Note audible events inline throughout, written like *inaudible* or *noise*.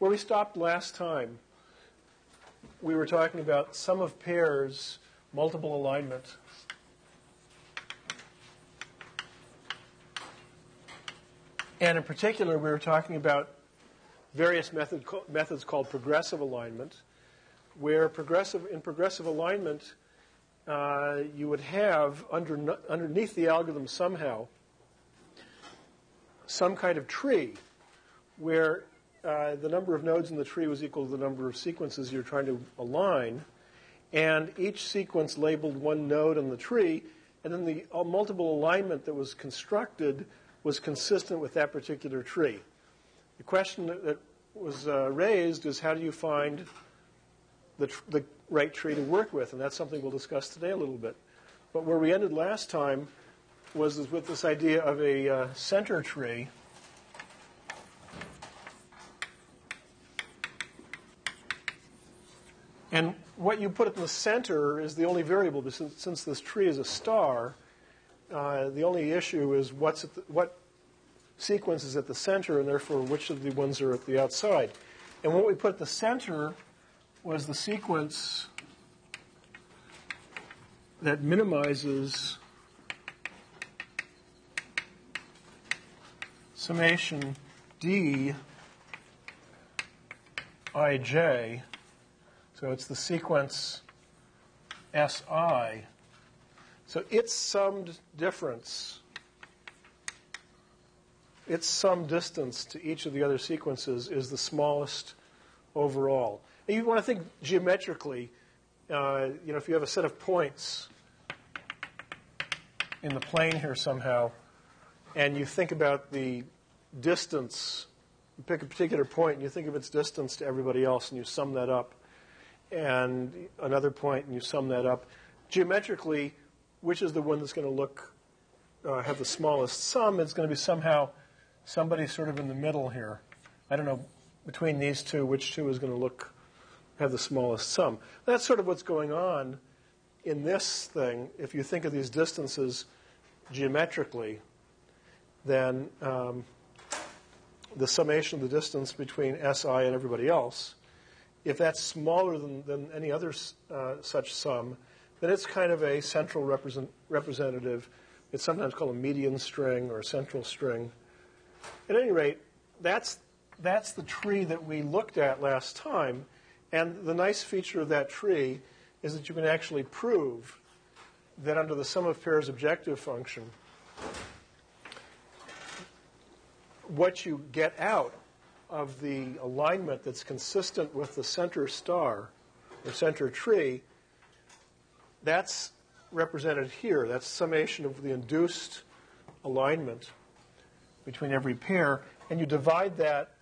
Where we stopped last time, we were talking about sum of pairs, multiple alignment. And in particular, we were talking about various method, methods called progressive alignment, where progressive, in progressive alignment, uh, you would have under, underneath the algorithm somehow some kind of tree where uh, the number of nodes in the tree was equal to the number of sequences you're trying to align, and each sequence labeled one node in the tree, and then the uh, multiple alignment that was constructed was consistent with that particular tree. The question that, that was uh, raised is how do you find the, tr- the right tree to work with? And that's something we'll discuss today a little bit. But where we ended last time was with this idea of a uh, center tree. And what you put in the center is the only variable. Since, since this tree is a star, uh, the only issue is what's the, what sequence is at the center, and therefore which of the ones are at the outside. And what we put at the center was the sequence that minimizes summation d ij. So it's the sequence Si. So its summed difference, its sum distance to each of the other sequences is the smallest overall. And you want to think geometrically, uh, you know, if you have a set of points in the plane here somehow, and you think about the distance, you pick a particular point and you think of its distance to everybody else and you sum that up, and another point and you sum that up. Geometrically, which is the one that's going to look, uh, have the smallest sum? It's going to be somehow somebody sort of in the middle here. I don't know, between these two, which two is going to look, have the smallest sum. That's sort of what's going on in this thing. If you think of these distances geometrically, then um, the summation of the distance between SI and everybody else, if that's smaller than, than any other uh, such sum, then it's kind of a central represent, representative. It's sometimes called a median string or a central string. At any rate, that's, that's the tree that we looked at last time. And the nice feature of that tree is that you can actually prove that under the sum of pairs objective function, what you get out of the alignment that's consistent with the center star or center tree, that's represented here. That's summation of the induced alignment between every pair. And you divide that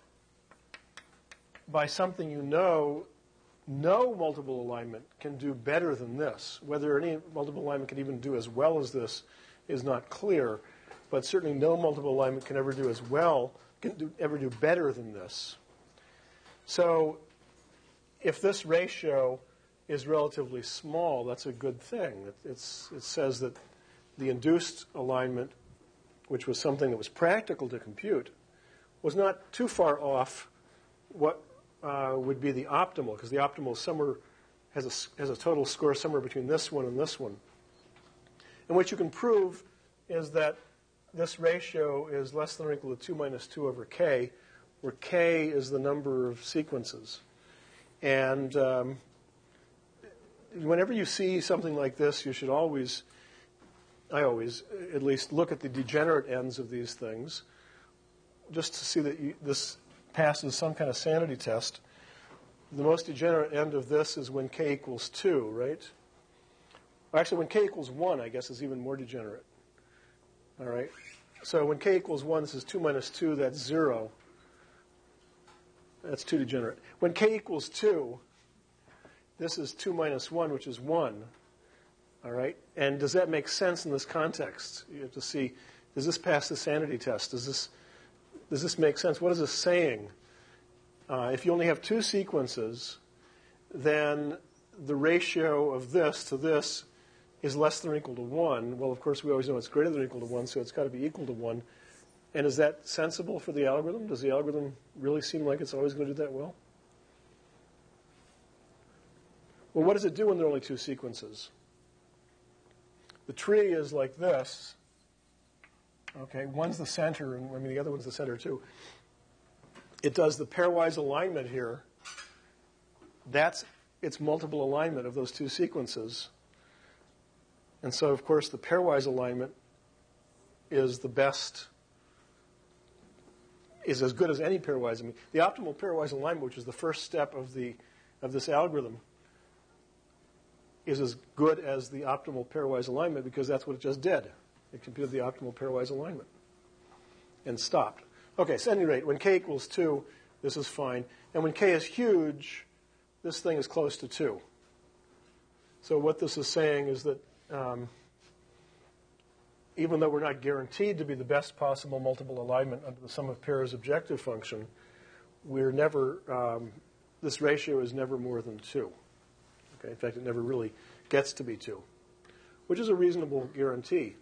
by something you know no multiple alignment can do better than this. Whether any multiple alignment can even do as well as this is not clear but certainly no multiple alignment can ever do as well, can do, ever do better than this. So if this ratio is relatively small, that's a good thing. It, it says that the induced alignment, which was something that was practical to compute, was not too far off what uh, would be the optimal, because the optimal somewhere has a, has a total score somewhere between this one and this one. And what you can prove is that this ratio is less than or equal to 2 minus 2 over k, where k is the number of sequences. And um, whenever you see something like this, you should always, I always, at least look at the degenerate ends of these things, just to see that you, this passes some kind of sanity test. The most degenerate end of this is when k equals 2, right? Actually, when k equals 1, I guess, is even more degenerate. All right? So when k equals 1, this is 2 minus 2, that's 0. That's 2 degenerate. When k equals 2, this is 2 minus 1, which is 1. All right? And does that make sense in this context? You have to see, does this pass the sanity test? Does this, does this make sense? What is this saying? Uh, if you only have two sequences, then the ratio of this to this is less than or equal to 1, well, of course, we always know it's greater than or equal to 1, so it's got to be equal to 1. And is that sensible for the algorithm? Does the algorithm really seem like it's always going to do that well? Well, what does it do when there are only two sequences? The tree is like this. Okay, one's the center, and I mean the other one's the center too. It does the pairwise alignment here. That's its multiple alignment of those two sequences. And so, of course, the pairwise alignment is the best, is as good as any pairwise. I mean, the optimal pairwise alignment, which is the first step of the of this algorithm, is as good as the optimal pairwise alignment because that's what it just did. It computed the optimal pairwise alignment and stopped. Okay, so at any rate, when k equals 2, this is fine. And when k is huge, this thing is close to 2. So what this is saying is that um, even though we're not guaranteed to be the best possible multiple alignment under the sum of pairs objective function, we're never, um, this ratio is never more than 2. Okay? In fact, it never really gets to be 2, which is a reasonable guarantee.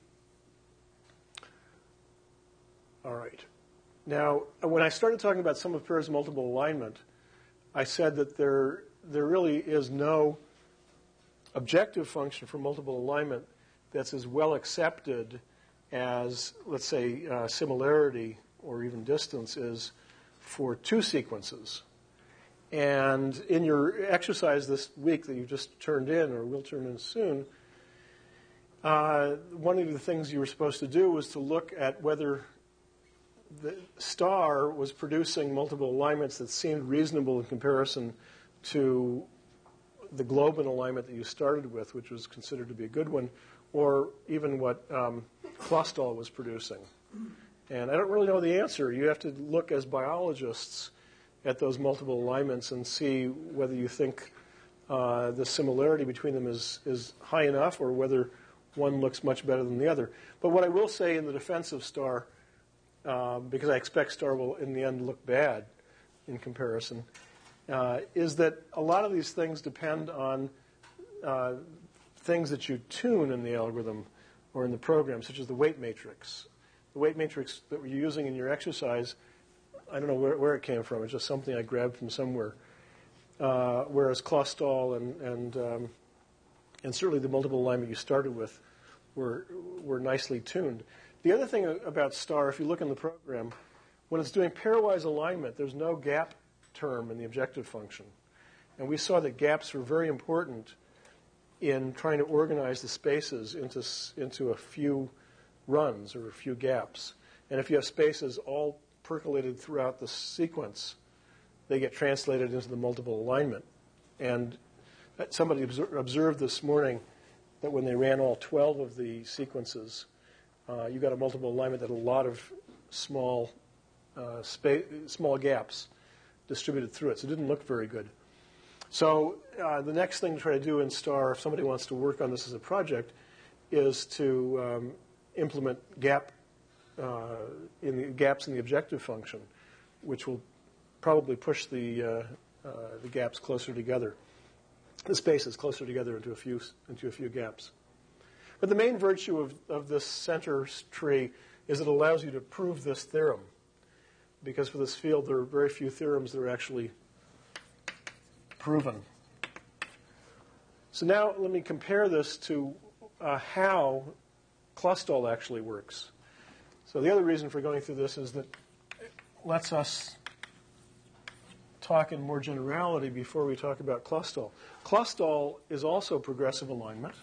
All right. Now, when I started talking about sum of pairs multiple alignment, I said that there, there really is no objective function for multiple alignment that's as well accepted as, let's say, uh, similarity or even distance is for two sequences. And in your exercise this week that you just turned in, or will turn in soon, uh, one of the things you were supposed to do was to look at whether the star was producing multiple alignments that seemed reasonable in comparison to the Globin alignment that you started with, which was considered to be a good one, or even what um, Clustal was producing. And I don't really know the answer. You have to look as biologists at those multiple alignments and see whether you think uh, the similarity between them is, is high enough or whether one looks much better than the other. But what I will say in the defense of star, um, because I expect star will in the end look bad in comparison, uh, is that a lot of these things depend on uh, things that you tune in the algorithm or in the program, such as the weight matrix. The weight matrix that you're using in your exercise, I don't know where, where it came from. It's just something I grabbed from somewhere. Uh, whereas Clustal and and um, and certainly the multiple alignment you started with were were nicely tuned. The other thing about star, if you look in the program, when it's doing pairwise alignment, there's no gap term in the objective function. And we saw that gaps were very important in trying to organize the spaces into, into a few runs or a few gaps. And if you have spaces all percolated throughout the sequence, they get translated into the multiple alignment. And somebody observed this morning that when they ran all 12 of the sequences, uh, you got a multiple alignment that a lot of small, uh, spa- small gaps distributed through it. So it didn't look very good. So uh, the next thing to try to do in STAR, if somebody wants to work on this as a project, is to um, implement gap uh, in the gaps in the objective function, which will probably push the uh, uh, the gaps closer together, the spaces closer together into a few into a few gaps. But the main virtue of, of this center tree is it allows you to prove this theorem because for this field there are very few theorems that are actually proven. So now let me compare this to uh, how Clustal actually works. So the other reason for going through this is that it lets us talk in more generality before we talk about Clustal. Clustal is also progressive alignment.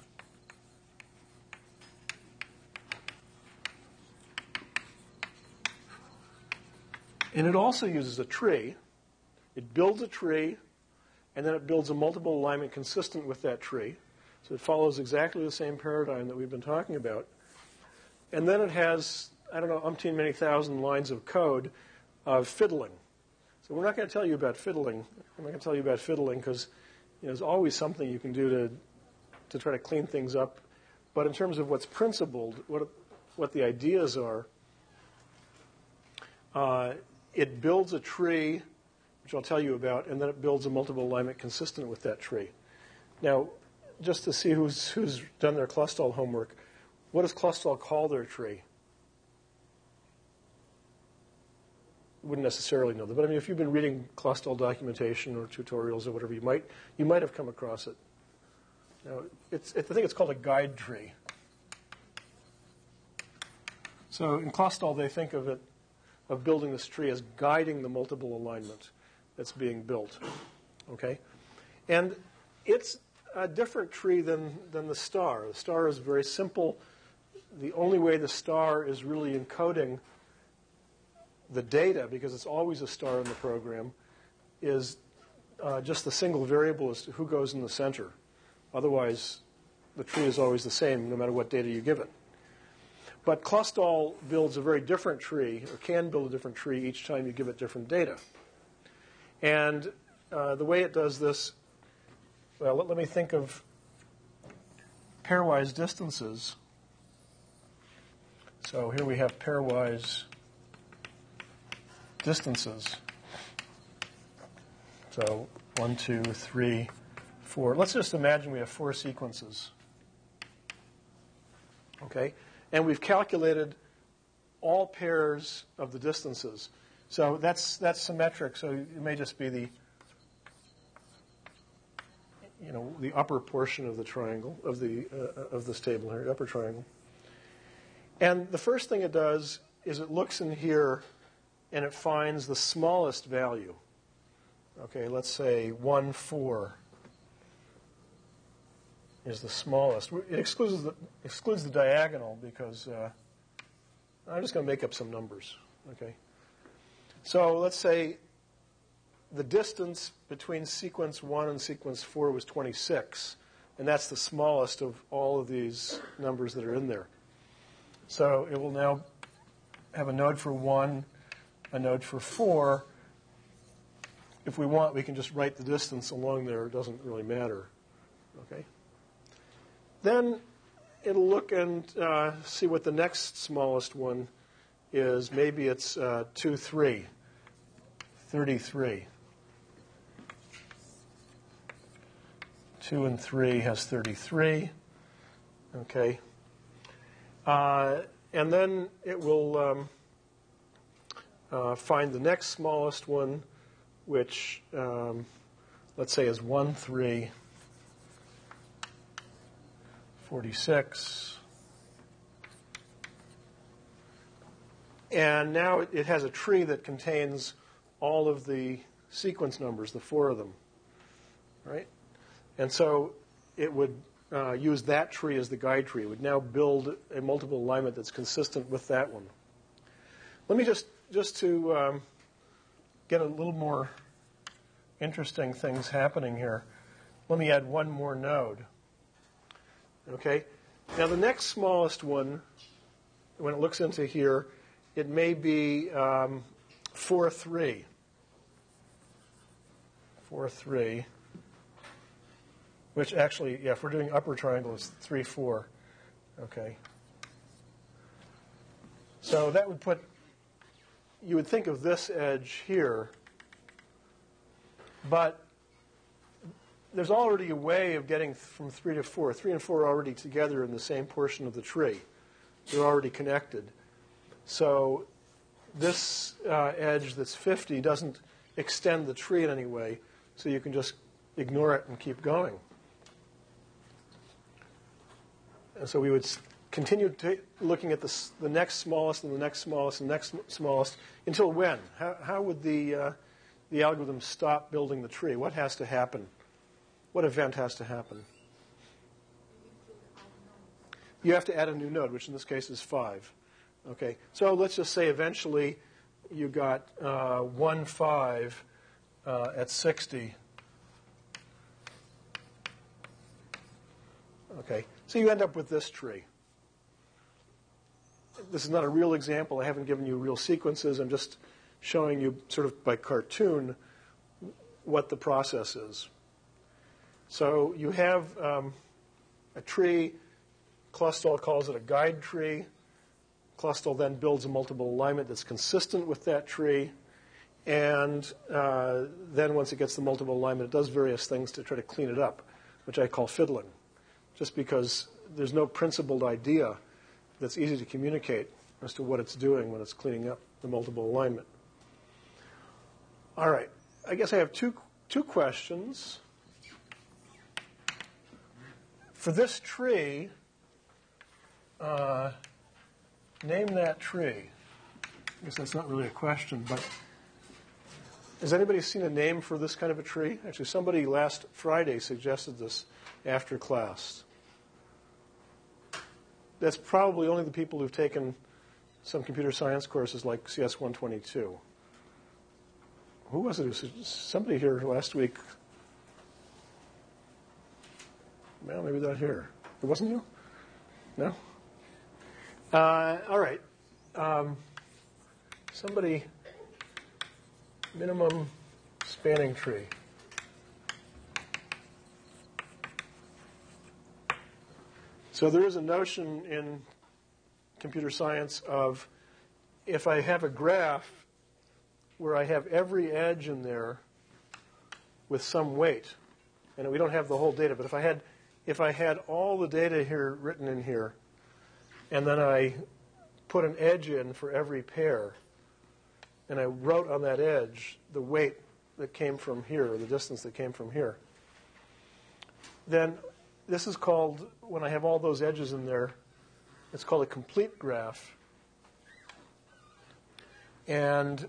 And it also uses a tree. It builds a tree, and then it builds a multiple alignment consistent with that tree. So it follows exactly the same paradigm that we've been talking about. And then it has, I don't know, umpteen many thousand lines of code of fiddling. So we're not going to tell you about fiddling. I'm not going to tell you about fiddling because you know, there's always something you can do to, to try to clean things up. But in terms of what's principled, what, what the ideas are, uh, it builds a tree, which I'll tell you about, and then it builds a multiple alignment consistent with that tree. Now, just to see who's, who's done their Clustal homework, what does Clustal call their tree? wouldn't necessarily know that. But I mean, if you've been reading Clustal documentation or tutorials or whatever, you might you might have come across it. Now, it's, it's I think it's called a guide tree. So in Clustal, they think of it of building this tree as guiding the multiple alignment that's being built. Okay, and it's a different tree than than the star. The star is very simple. The only way the star is really encoding the data, because it's always a star in the program, is uh, just the single variable as to who goes in the center. Otherwise, the tree is always the same no matter what data you give it. But Clustal builds a very different tree, or can build a different tree each time you give it different data. And uh, the way it does this, well, let, let me think of pairwise distances. So here we have pairwise distances. So one, two, three, four. Let's just imagine we have four sequences. Okay? And we've calculated all pairs of the distances. So that's, that's symmetric. So it may just be the, you know, the upper portion of the triangle, of, the, uh, of this table here, upper triangle. And the first thing it does is it looks in here and it finds the smallest value. Okay, let's say 1, 4 is the smallest. It excludes the, excludes the diagonal because uh, I'm just going to make up some numbers. Okay, so let's say the distance between sequence 1 and sequence 4 was 26, and that's the smallest of all of these numbers that are in there. So it will now have a node for 1, a node for 4. If we want, we can just write the distance along there. It doesn't really matter. Okay? Then it'll look and uh, see what the next smallest one is. Maybe it's uh, 2, 3, 33. 2 and 3 has 33. Okay. Uh, and then it will um, uh, find the next smallest one, which um, let's say is 1, 3, 46. And now it has a tree that contains all of the sequence numbers, the four of them, right? And so it would uh, use that tree as the guide tree. It would now build a multiple alignment that's consistent with that one. Let me just, just to um, get a little more interesting things happening here, let me add one more node. Okay? Now, the next smallest one, when it looks into here, it may be um, 4 3. 4 3 which actually, yeah, if we're doing upper triangle, it's 3, 4. Okay. So that would put, you would think of this edge here, but there's already a way of getting from 3 to 4. 3 and 4 are already together in the same portion of the tree. They're already connected. So this uh, edge that's 50 doesn't extend the tree in any way, so you can just ignore it and keep going. And so we would continue t- looking at the, the next smallest and the next smallest and the next smallest until when? How, how would the, uh, the algorithm stop building the tree? What has to happen? What event has to happen? You have to add a new node, which in this case is 5. Okay, so let's just say eventually you got uh, 1, 5 uh, at 60. Okay, so you end up with this tree. This is not a real example. I haven't given you real sequences. I'm just showing you, sort of by cartoon, what the process is. So you have um, a tree. Clustal calls it a guide tree. Clustal then builds a multiple alignment that's consistent with that tree. And uh, then once it gets the multiple alignment, it does various things to try to clean it up, which I call fiddling just because there's no principled idea that's easy to communicate as to what it's doing when it's cleaning up the multiple alignment. All right. I guess I have two, two questions. For this tree, uh, name that tree. I guess that's not really a question, but has anybody seen a name for this kind of a tree? Actually, somebody last Friday suggested this after class. That's probably only the people who've taken some computer science courses like CS 122. Who was it? Somebody here last week. Well, maybe not here. It wasn't you? No? Uh, all right. Um, somebody, minimum spanning tree. So there is a notion in computer science of if I have a graph where I have every edge in there with some weight, and we don't have the whole data, but if I had if I had all the data here written in here, and then I put an edge in for every pair, and I wrote on that edge the weight that came from here, or the distance that came from here, then this is called, when I have all those edges in there, it's called a complete graph. And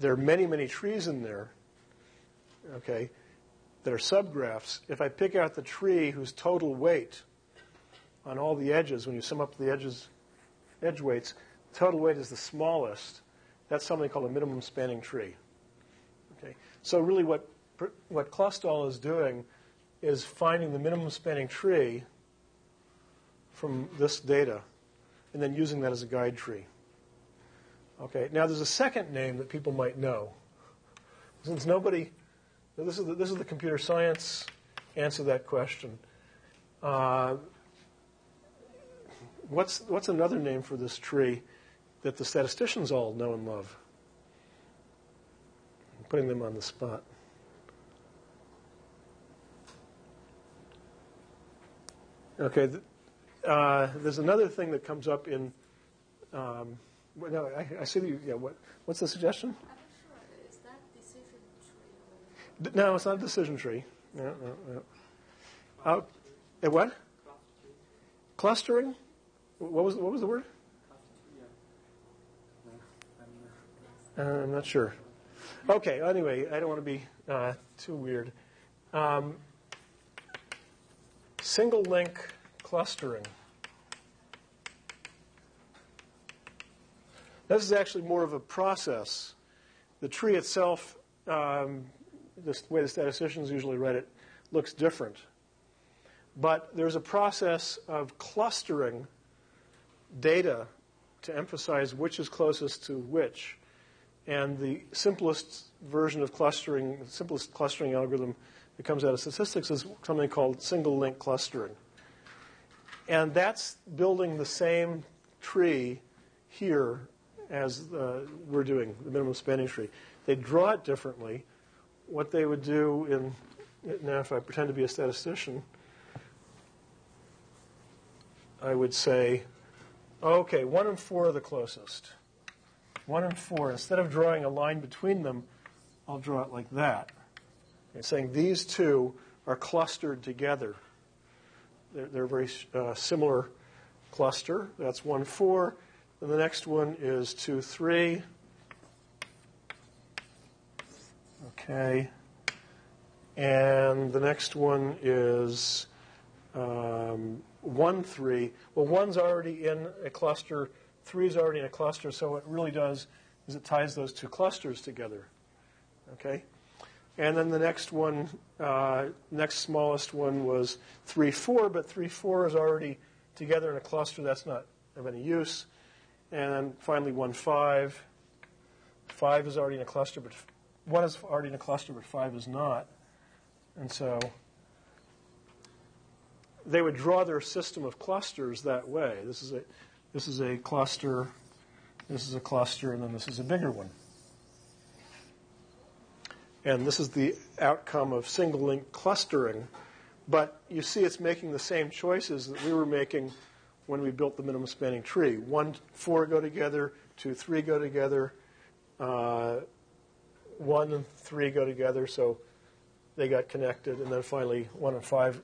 there are many, many trees in there, okay, that are subgraphs. If I pick out the tree whose total weight on all the edges, when you sum up the edges, edge weights, total weight is the smallest. That's something called a minimum spanning tree. Okay, so really, what what Clustal is doing is finding the minimum spanning tree from this data and then using that as a guide tree. Okay, now there's a second name that people might know. Since nobody, this is the, this is the computer science answer to that question. Uh, what's, what's another name for this tree that the statisticians all know and love? I'm putting them on the spot. Okay, uh, there's another thing that comes up in. Um, no, I, I see you. Yeah, what, what's the suggestion? Sure. Is that decision tree? No, it's not a decision tree. No, no, no. Uh, a what? Clustering? What was what was the word? Uh, I'm not sure. Okay. Anyway, I don't want to be uh, too weird. Um, single link clustering. This is actually more of a process. The tree itself, um, the way the statisticians usually read it, looks different. But there's a process of clustering data to emphasize which is closest to which. And the simplest version of clustering, the simplest clustering algorithm that comes out of statistics is something called single link clustering. And that's building the same tree here as uh, we're doing, the minimum spanning tree. They draw it differently. What they would do in, now if I pretend to be a statistician, I would say, okay, one and four are the closest. One and four. Instead of drawing a line between them, I'll draw it like that. Okay, saying these two are clustered together. They're, they're a very uh, similar cluster. That's 1, 4. And the next one is 2, 3. Okay. And the next one is um, 1, 3. Well, 1's already in a cluster, 3 is already in a cluster, so what it really does is it ties those two clusters together. Okay? And then the next one, uh, next smallest one was 3, 4, but 3, 4 is already together in a cluster. That's not of any use. And then finally 1, 5. 5 is already in a cluster, but 1 is already in a cluster, but 5 is not. And so they would draw their system of clusters that way. This is a, this is a cluster, this is a cluster, and then this is a bigger one. And this is the outcome of single link clustering. But you see, it's making the same choices that we were making when we built the minimum spanning tree. One, four go together, two, three go together, uh, one and three go together, so they got connected, and then finally one and five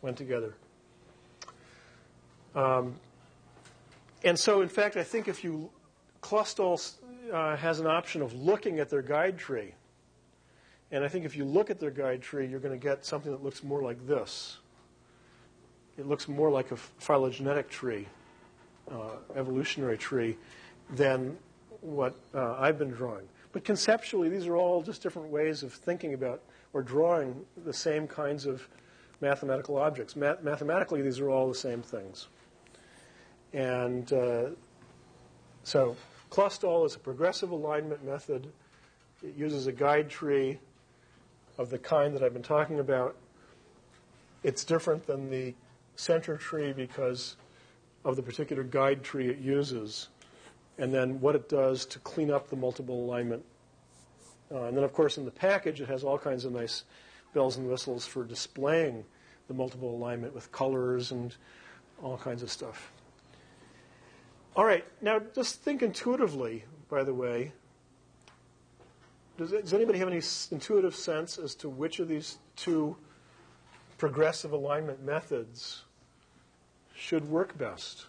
went together. Um, and so, in fact, I think if you Clustal uh, has an option of looking at their guide tree, and I think if you look at their guide tree, you're going to get something that looks more like this. It looks more like a phylogenetic tree, uh, evolutionary tree, than what uh, I've been drawing. But conceptually, these are all just different ways of thinking about or drawing the same kinds of mathematical objects. mathematically, these are all the same things. And uh, so Clustal is a progressive alignment method. It uses a guide tree of the kind that I've been talking about. It's different than the center tree because of the particular guide tree it uses, and then what it does to clean up the multiple alignment. Uh, and then, of course, in the package, it has all kinds of nice bells and whistles for displaying the multiple alignment with colors and all kinds of stuff. All right, now just think intuitively, by the way. Does, does anybody have any intuitive sense as to which of these two progressive alignment methods should work best?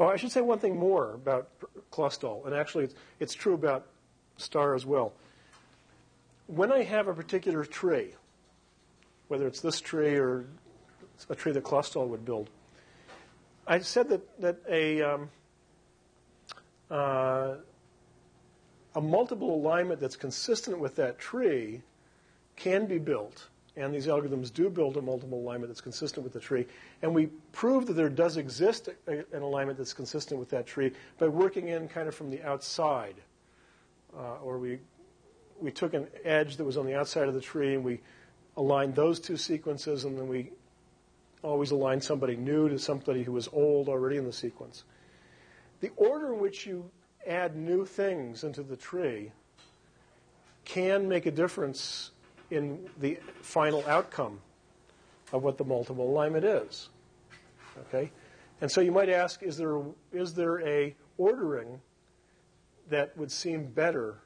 Oh, I should say one thing more about Clustal, and actually it's, it's true about star as well when I have a particular tree, whether it's this tree or a tree that Clustal would build, I said that, that a, um, uh, a multiple alignment that's consistent with that tree can be built. And these algorithms do build a multiple alignment that's consistent with the tree. And we prove that there does exist a, an alignment that's consistent with that tree by working in kind of from the outside. Uh, or we we took an edge that was on the outside of the tree and we aligned those two sequences, and then we always aligned somebody new to somebody who was old already in the sequence. The order in which you add new things into the tree can make a difference in the final outcome of what the multiple alignment is. Okay? And so you might ask, is there, is there a ordering that would seem better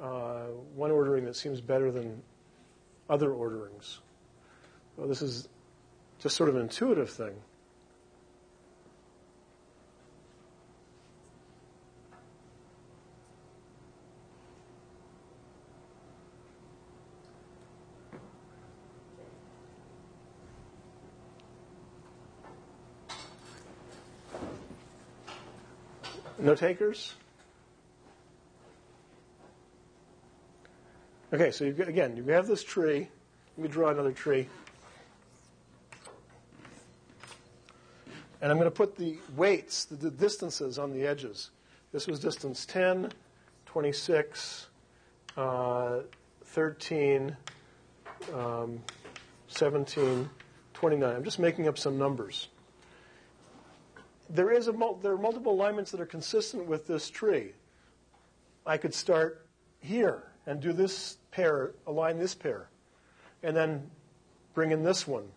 uh, one ordering that seems better than other orderings. Well, this is just sort of an intuitive thing. No takers? Okay, so you, again, you have this tree. Let me draw another tree. And I'm going to put the weights, the, the distances on the edges. This was distance 10, 26, uh, 13, um, 17, 29. I'm just making up some numbers. There, is a, there are multiple alignments that are consistent with this tree. I could start here and do this pair, align this pair, and then bring in this one.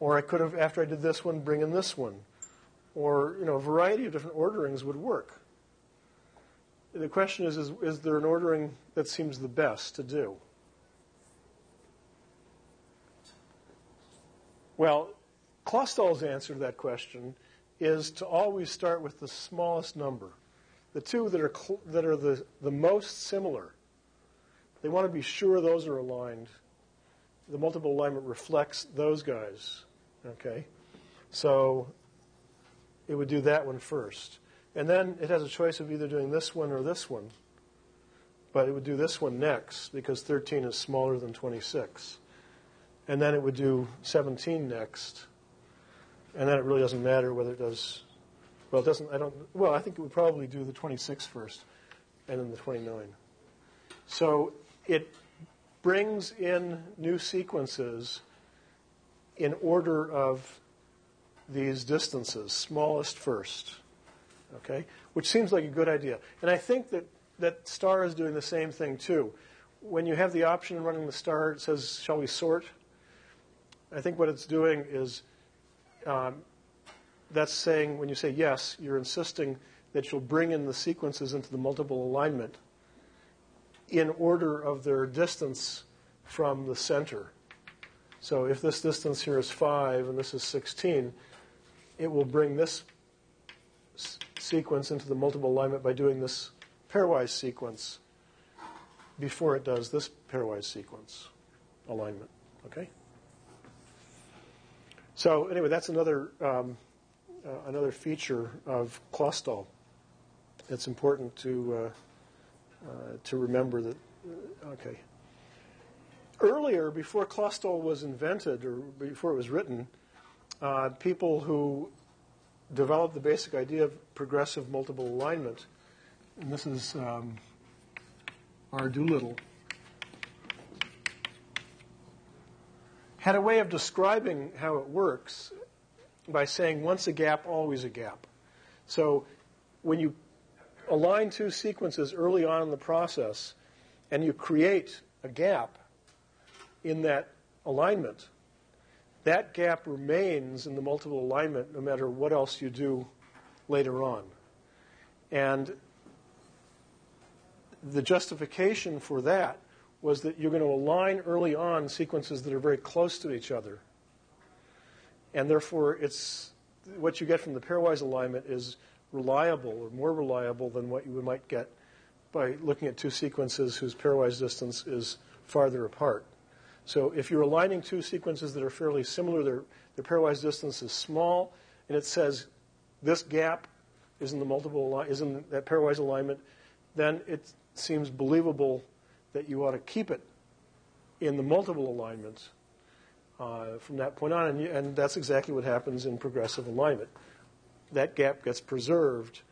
Or I could have, after I did this one, bring in this one. Or, you know, a variety of different orderings would work. The question is, is, is there an ordering that seems the best to do? Well, Clustal's answer to that question is to always start with the smallest number. The two that are, that are the, the most similar they want to be sure those are aligned. The multiple alignment reflects those guys. Okay? So it would do that one first. And then it has a choice of either doing this one or this one. But it would do this one next because 13 is smaller than 26. And then it would do 17 next. And then it really doesn't matter whether it does. Well, it doesn't. I don't. Well, I think it would probably do the 26 first, and then the 29. So it brings in new sequences in order of these distances, smallest first. Okay? Which seems like a good idea. And I think that, that star is doing the same thing too. When you have the option of running the star, it says, shall we sort? I think what it's doing is um, that's saying when you say yes, you're insisting that you'll bring in the sequences into the multiple alignment in order of their distance from the center. So if this distance here is 5 and this is 16, it will bring this sequence into the multiple alignment by doing this pairwise sequence before it does this pairwise sequence alignment. Okay? So anyway, that's another um, uh, another feature of Clustal. It's important to uh, uh, to remember that. uh, okay. Earlier, before Clustal was invented or before it was written, uh, people who developed the basic idea of progressive multiple alignment, and this is um, R. Doolittle, had a way of describing how it works by saying once a gap, always a gap. So when you align two sequences early on in the process and you create a gap in that alignment, that gap remains in the multiple alignment no matter what else you do later on. And the justification for that was that you're going to align early on sequences that are very close to each other. And therefore, it's what you get from the pairwise alignment is reliable or more reliable than what you might get by looking at two sequences whose pairwise distance is farther apart. So if you're aligning two sequences that are fairly similar, their, their pairwise distance is small, and it says this gap is in the multiple is in that pairwise alignment, then it seems believable that you ought to keep it in the multiple alignments uh, from that point on, and, you, and that's exactly what happens in progressive alignment. That gap gets preserved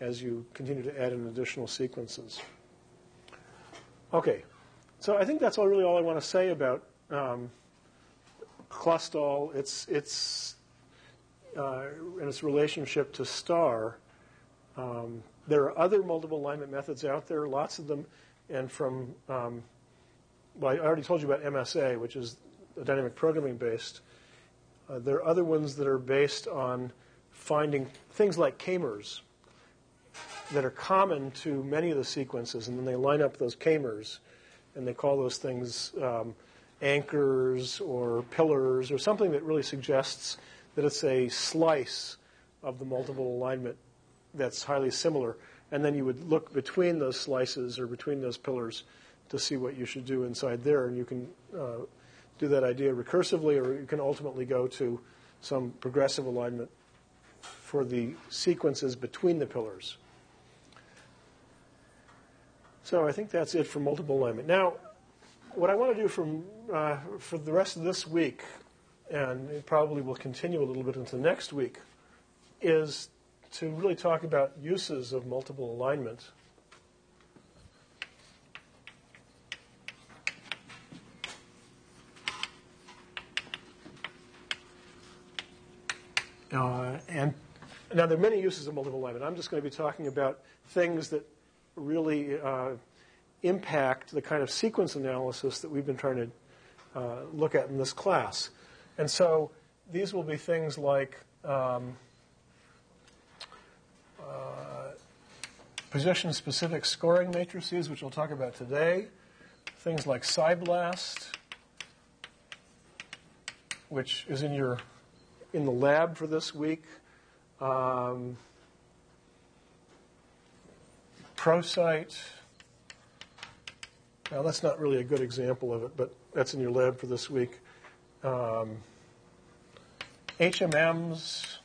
as you continue to add in additional sequences. Okay, so I think that's all, really all I want to say about um, Clustal. It's it's uh, and its relationship to star. Um, there are other multiple alignment methods out there, lots of them, and from um, well, I already told you about MSA, which is a dynamic programming based. Uh, there are other ones that are based on finding things like k-mers that are common to many of the sequences, and then they line up those k-mers, and they call those things um, anchors or pillars or something that really suggests that it's a slice of the multiple alignment that's highly similar. And then you would look between those slices or between those pillars to see what you should do inside there, and you can uh, do that idea recursively, or you can ultimately go to some progressive alignment for the sequences between the pillars. So I think that's it for multiple alignment. Now, what I want to do from, uh, for the rest of this week, and it probably will continue a little bit into next week, is to really talk about uses of multiple alignment. Uh, and now there are many uses of multiple alignment. I'm just going to be talking about things that really uh, impact the kind of sequence analysis that we've been trying to uh, look at in this class. And so these will be things like um, uh, position-specific scoring matrices, which we'll talk about today. Things like PSI-BLAST, which is in your in the lab for this week. Um, ProSite. Now, that's not really a good example of it, but that's in your lab for this week. Um, HMMs,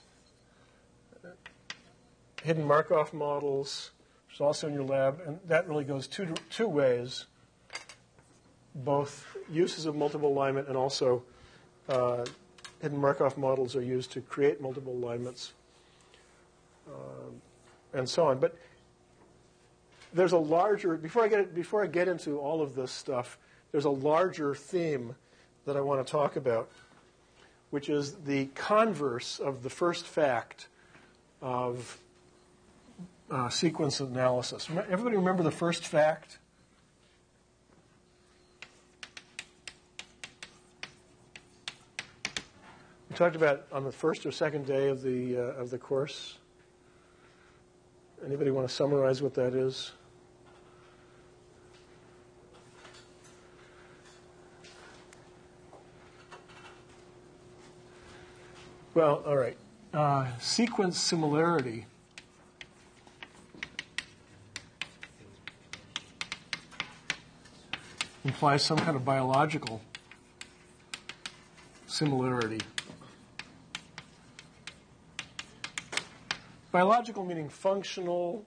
hidden Markov models, which is also in your lab, and that really goes two, two ways both uses of multiple alignment and also uh, hidden Markov models are used to create multiple alignments um, and so on. But there's a larger before I get before I get into all of this stuff. There's a larger theme that I want to talk about, which is the converse of the first fact of uh, sequence analysis. Everybody remember the first fact? We talked about on the first or second day of the, uh, of the course. Anybody want to summarize what that is? Well, all right. Uh, sequence similarity. Implies some kind of biological similarity. Biological meaning functional,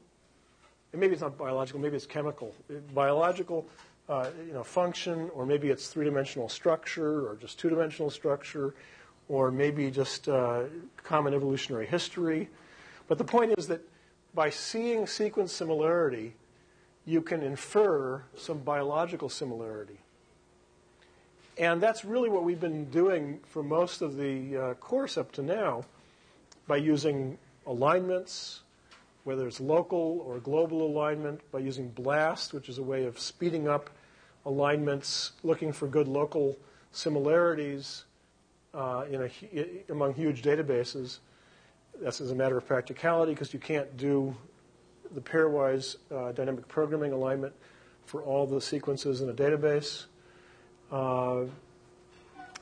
and maybe it's not biological, maybe it's chemical. Biological, uh, you know, function, or maybe it's three-dimensional structure, or just two-dimensional structure, or maybe just uh, common evolutionary history. But the point is that by seeing sequence similarity, you can infer some biological similarity. And that's really what we've been doing for most of the uh, course up to now by using alignments, whether it's local or global alignment, by using BLAST, which is a way of speeding up alignments, looking for good local similarities uh, a, among huge databases. That's as a matter of practicality because you can't do the pairwise uh, dynamic programming alignment for all the sequences in a database. Uh,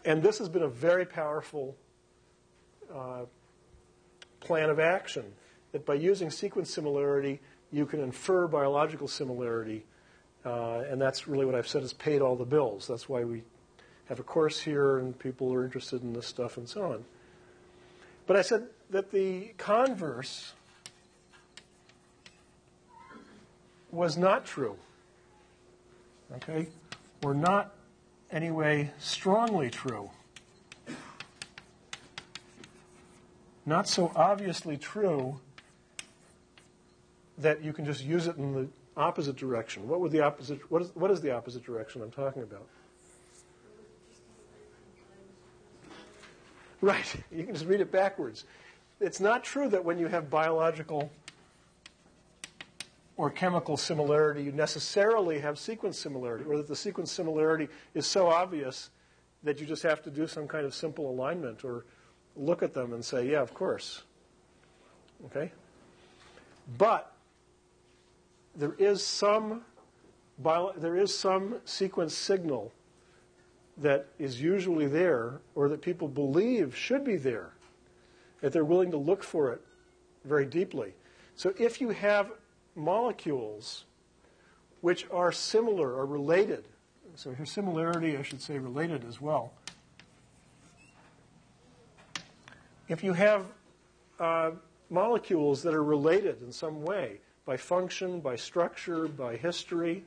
and this has been a very powerful uh, plan of action that by using sequence similarity, you can infer biological similarity. Uh, and that's really what I've said has paid all the bills. That's why we have a course here and people are interested in this stuff and so on. But I said that the converse was not true. Okay? Or not anyway strongly true. Not so obviously true that you can just use it in the opposite direction. What would the opposite what is what is the opposite direction I'm talking about? Right. *laughs* You can just read it backwards. It's not true that when you have biological or chemical similarity, you necessarily have sequence similarity, or that the sequence similarity is so obvious that you just have to do some kind of simple alignment or look at them and say, yeah, of course. Okay? But there is some bio, there is some sequence signal that is usually there or that people believe should be there that they're willing to look for it very deeply. So if you have molecules which are similar or related. So here, similarity, I should say related as well. If you have uh, molecules that are related in some way, by function, by structure, by history,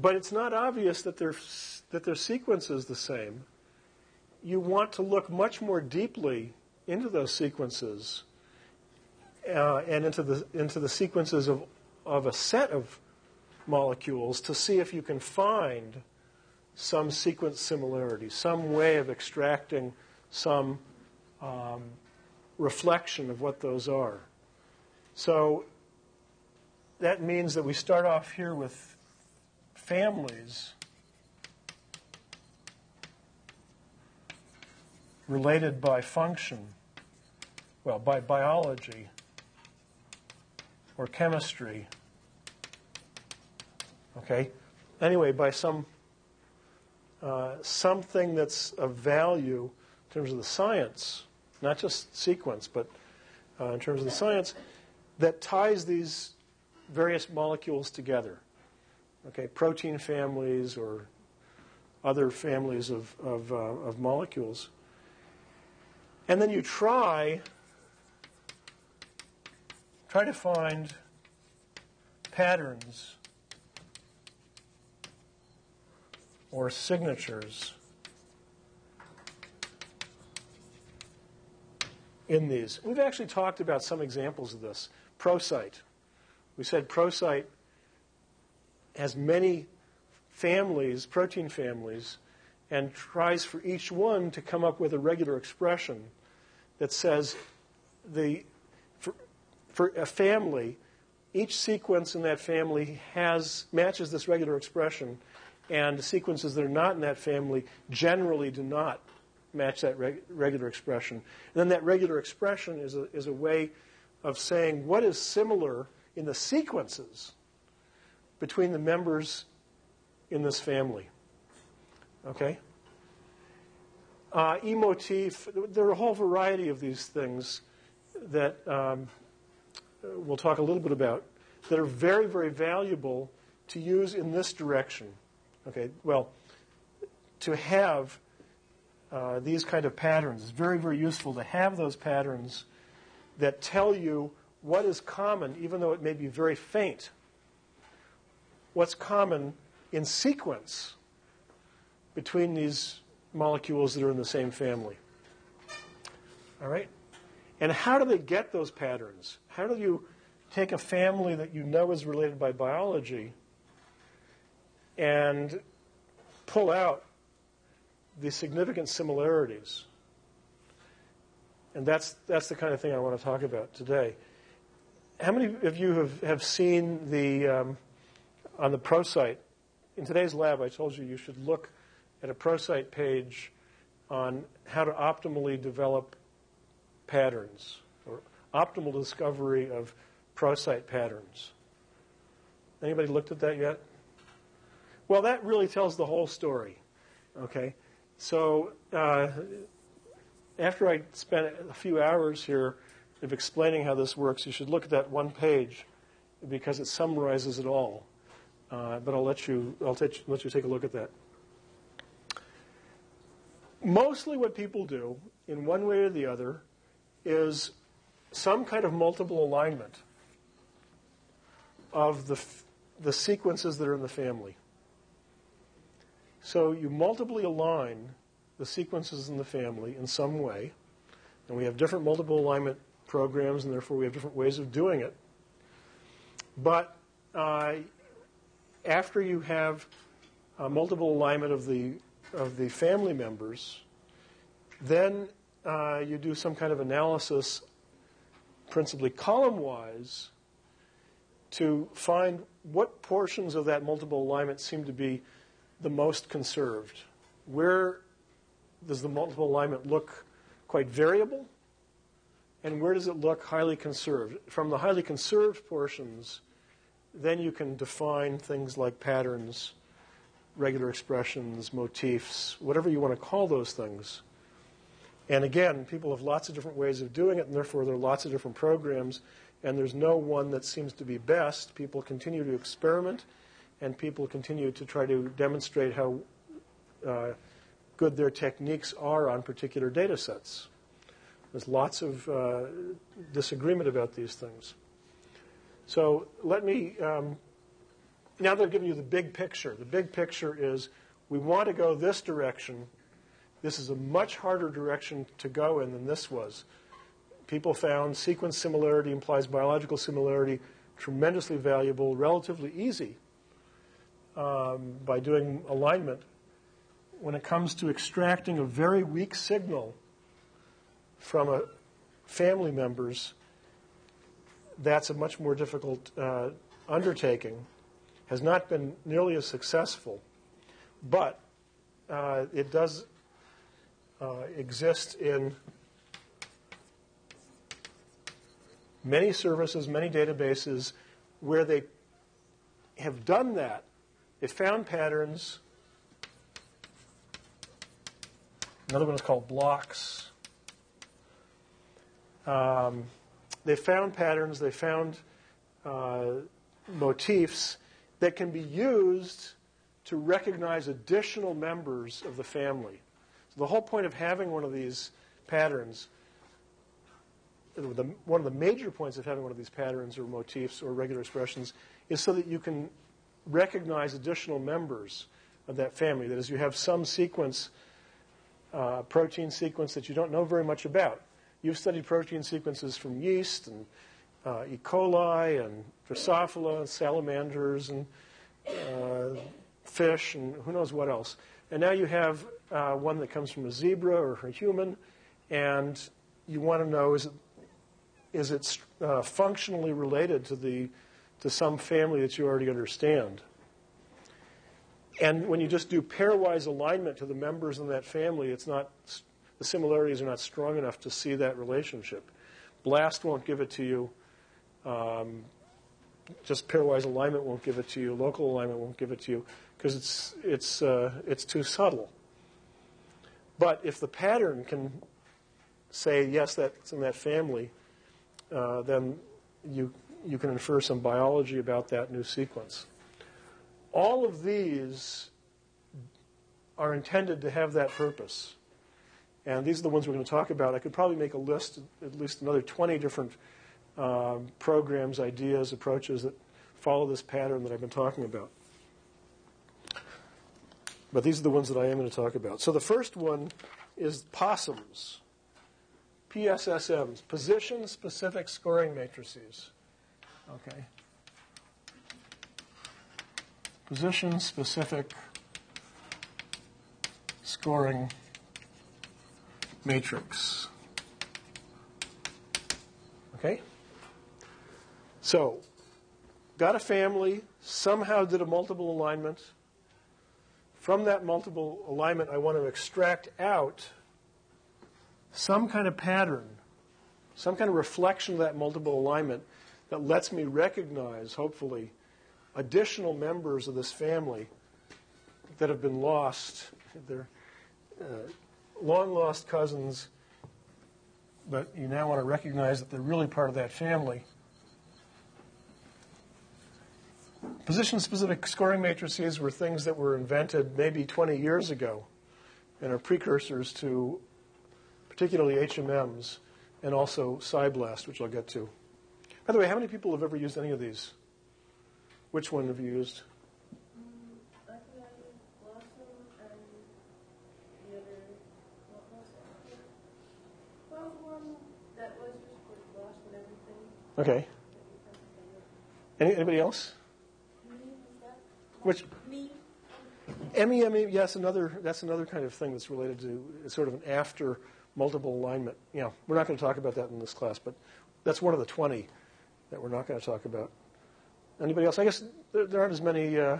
but it's not obvious that their, that their sequence is the same, you want to look much more deeply into those sequences uh, and into the, into the sequences of, of a set of molecules to see if you can find some sequence similarity, some way of extracting some um, reflection of what those are. So that means that we start off here with families related by function, well, by biology or chemistry. Okay? Anyway, by some uh, something that's of value in terms of the science, not just sequence, but uh, in terms of the science, that ties these various molecules together. Okay, protein families or other families of, of, uh, of molecules. And then you try try to find patterns or signatures in these. We've actually talked about some examples of this. Prosite. We said prosite has many families, protein families, and tries for each one to come up with a regular expression that says the for a family, each sequence in that family has matches this regular expression, and the sequences that are not in that family generally do not match that reg- regular expression. And then that regular expression is a, is a way of saying what is similar in the sequences between the members in this family. Okay? Uh, eMOTIF, there are a whole variety of these things that um, we'll talk a little bit about that are very, very valuable to use in this direction. Okay, well, to have uh, these kind of patterns is very, very useful to have those patterns that tell you what is common, even though it may be very faint. What's common in sequence between these molecules that are in the same family. All right? And how do they get those patterns? How do you take a family that you know is related by biology and pull out the significant similarities? And that's, that's the kind of thing I want to talk about today. How many of you have, have seen the, um, on the Prosite, in today's lab, I told you you should look at a Prosite page on how to optimally develop patterns optimal discovery of prosite patterns. Anybody looked at that yet? Well, that really tells the whole story. Okay, so uh, after I spent a few hours here of explaining how this works, you should look at that one page because it summarizes it all. Uh, but I'll let you I'll t- let you take a look at that. Mostly, what people do, in one way or the other, is some kind of multiple alignment of the, the sequences that are in the family. So you multiply align the sequences in the family in some way, and we have different multiple alignment programs, and therefore we have different ways of doing it. But uh, after you have a multiple alignment of the of the family members, then uh, you do some kind of analysis, principally column wise, to find what portions of that multiple alignment seem to be the most conserved. Where does the multiple alignment look quite variable? And where does it look highly conserved? From the highly conserved portions, then you can define things like patterns, regular expressions, motifs, whatever you want to call those things. And again, people have lots of different ways of doing it, and therefore there are lots of different programs, and there's no one that seems to be best. People continue to experiment, and people continue to try to demonstrate how uh, good their techniques are on particular data sets. There's lots of uh, disagreement about these things. So let me, um, now they're giving you the big picture. The big picture is we want to go this direction. This is a much harder direction to go in than this was. People found sequence similarity implies biological similarity tremendously valuable, relatively easy um, by doing alignment. When it comes to extracting a very weak signal from a family members, that's a much more difficult uh, undertaking. Has not been nearly as successful, but uh, it does uh, exist in many services, many databases where they have done that. They found patterns. Another one is called blocks. Um, they found patterns, they found uh, motifs that can be used to recognize additional members of the family. The whole point of having one of these patterns, the, one of the major points of having one of these patterns or motifs or regular expressions, is so that you can recognize additional members of that family. That is, you have some sequence, uh, protein sequence that you don't know very much about. You've studied protein sequences from yeast and uh, E. coli and Drosophila and salamanders and uh, fish and who knows what else. And now you have uh, one that comes from a zebra or a human, and you want to know is it, is it uh, functionally related to, the, to some family that you already understand? And when you just do pairwise alignment to the members in that family, it's not the similarities are not strong enough to see that relationship. BLAST won't give it to you. Um, just pairwise alignment won't give it to you. Local alignment won't give it to you because it's it's uh, it's too subtle. But if the pattern can say yes, that's in that family, uh, then you you can infer some biology about that new sequence. All of these are intended to have that purpose. And these are the ones we're going to talk about. I could probably make a list, at least another 20 different um, programs, ideas, approaches that follow this pattern that I've been talking about. But these are the ones that I am going to talk about. So the first one is POSSUMs, PSSMs, position specific scoring matrices. Okay. Position specific scoring matrix. Okay? So, got a family, somehow did a multiple alignment. From that multiple alignment, I want to extract out some kind of pattern, some kind of reflection of that multiple alignment that lets me recognize, hopefully, additional members of this family that have been lost. They're uh, long lost cousins, but you now want to recognize that they're really part of that family. Position specific scoring matrices were things that were invented maybe 20 years ago and are precursors to particularly HMMs and also PSI-BLAST, which I'll get to. By the way, how many people have ever used any of these? Which one have you used? Okay. Any, anybody else? Which? MEME, yes, another, that's another kind of thing that's related to sort of an after multiple alignment. Yeah, we're not going to talk about that in this class, but that's one of the 20 that we're not going to talk about. Anybody else? I guess there, there aren't as many. Uh,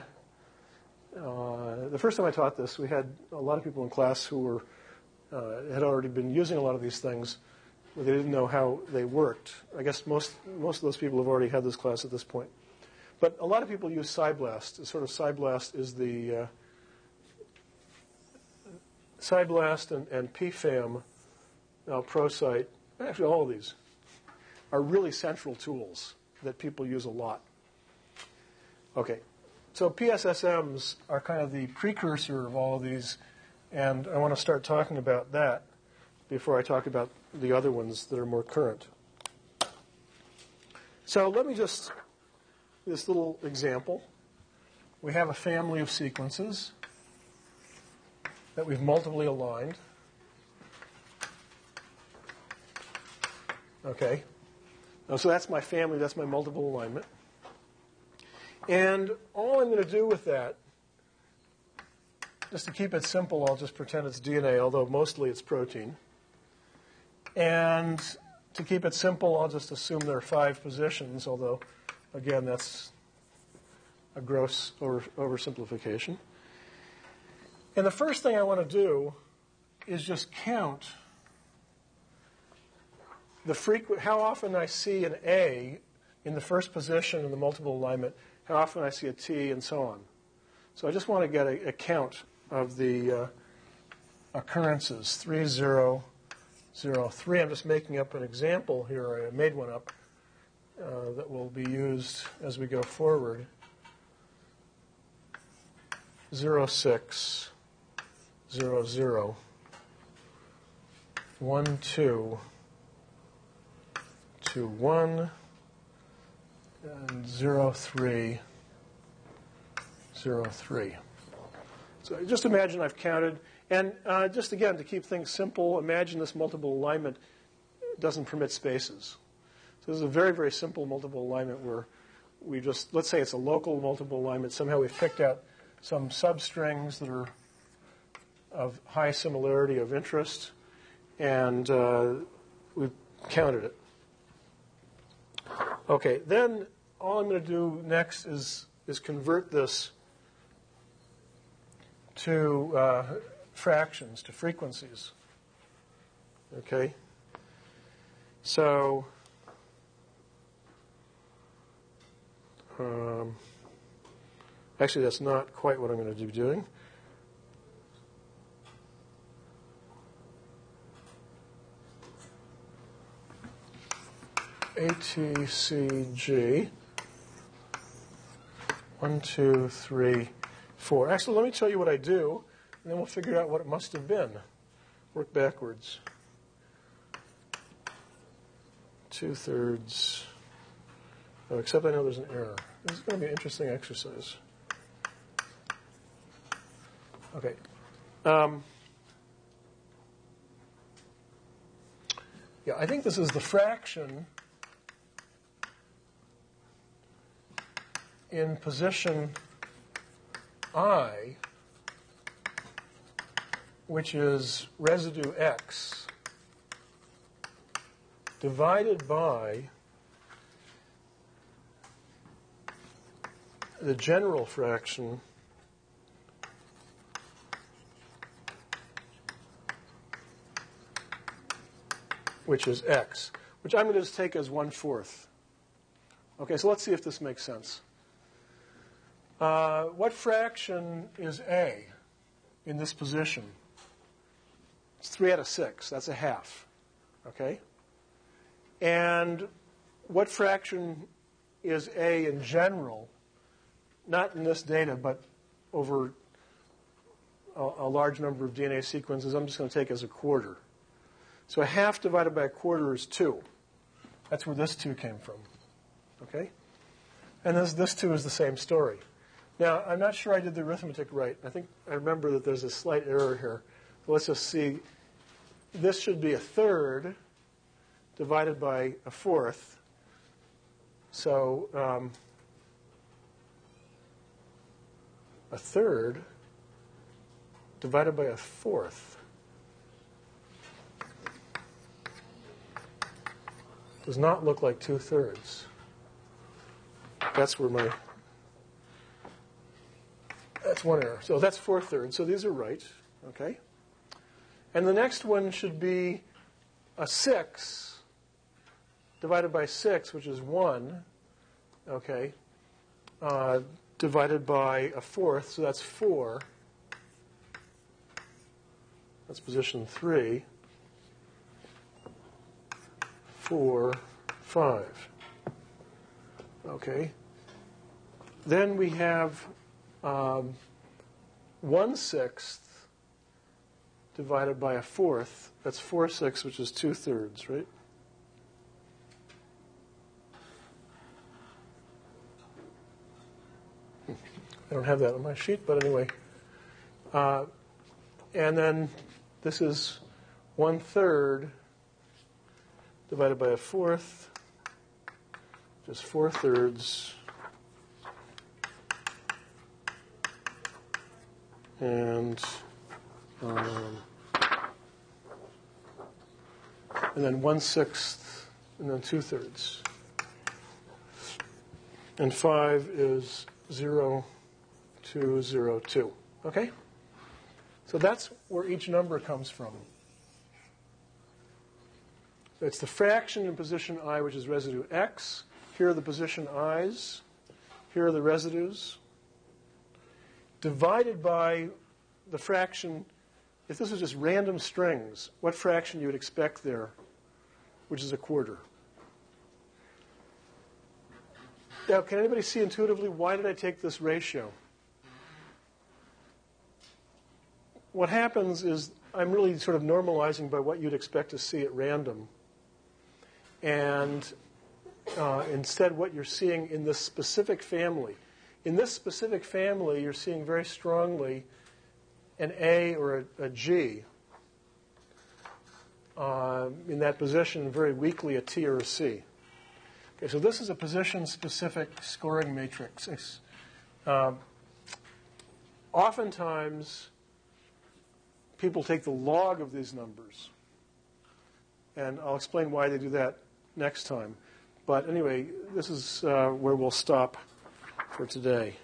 uh, the first time I taught this, we had a lot of people in class who were uh, had already been using a lot of these things, but they didn't know how they worked. I guess most most of those people have already had this class at this point. But a lot of people use PSI-BLAST. Sort of PSI-BLAST is the uh, PSI-BLAST and, and PFAM, now Prosite, actually all of these, are really central tools that people use a lot. Okay, so PSSMs are kind of the precursor of all of these, and I want to start talking about that before I talk about the other ones that are more current. So let me just this little example. We have a family of sequences that we've multiply aligned. Okay. So that's my family, that's my multiple alignment. And all I'm going to do with that, just to keep it simple, I'll just pretend it's DNA, although mostly it's protein. And to keep it simple, I'll just assume there are five positions, although Again, that's a gross over, oversimplification. And the first thing I want to do is just count the frequent, how often I see an A in the first position in the multiple alignment, how often I see a T, and so on. So I just want to get a, a count of the uh, occurrences 3003. I'm just making up an example here. I made one up uh, that will be used as we go forward. 06, 00, 1, 2, 2, 1, and 0, 3, 0, 3. So just imagine I've counted. And uh, just again, to keep things simple, imagine this multiple alignment doesn't permit spaces. This is a very, very simple multiple alignment where we just, let's say it's a local multiple alignment. Somehow we've picked out some substrings that are of high similarity of interest, and uh, we've counted it. Okay, then all I'm going to do next is, is convert this to uh, fractions, to frequencies. Okay? So, um, actually, that's not quite what I'm going to be doing. ATCG. One, two, three, four. Actually, let me tell you what I do, and then we'll figure out what it must have been. Work backwards. Two thirds. Oh, except I know there's an error. This is going to be an interesting exercise. Okay. Um, yeah, I think this is the fraction in position i, which is residue x, divided by the general fraction which is x, which I'm going to just take as one fourth. Okay, so let's see if this makes sense. Uh, what fraction is a in this position? It's 3 out of 6. That's a half. Okay? And what fraction is a in general? Not in this data, but over a, a large number of DNA sequences, I'm just going to take as a quarter. So a half divided by a quarter is 2. That's where this 2 came from. Okay? And this, this 2 is the same story. Now, I'm not sure I did the arithmetic right. I think I remember that there's a slight error here. Let's just see. This should be a third divided by a fourth. So um, a third divided by a fourth does not look like two thirds. That's where my that's one error. So that's four thirds. So these are right. Okay. And the next one should be a six divided by six, which is one. Okay. Uh, divided by a fourth, so that's four. That's position three. Four, five. Okay. Then we have um, one sixth divided by a fourth. That's four sixths, which is two thirds, right? I don't have that on my sheet, but anyway. Uh, and then this is one third divided by a fourth, just four thirds. And um, and then one sixth, and then two thirds. And five is zero, two, zero, two. Okay? So that's where each number comes from. It's the fraction in position i, which is residue x. Here are the position i's. Here are the residues. Divided by the fraction, if this was just random strings, what fraction you would expect there, which is a quarter. Now, can anybody see intuitively why did I take this ratio? What happens is I'm really sort of normalizing by what you'd expect to see at random. And uh, instead, what you're seeing in this specific family. In this specific family, you're seeing very strongly an A or a, a G. Uh, in that position, very weakly a T or a C. Okay, so this is a position-specific scoring matrix. Um, oftentimes, people take the log of these numbers, and I'll explain why they do that next time. But anyway, this is uh, where we'll stop for today.